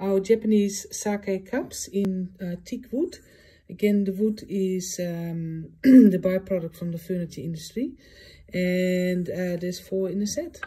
our Japanese sake cups in uh, teak wood. Again, the wood is um, the byproduct from the furniture industry. And uh, there's four in a set.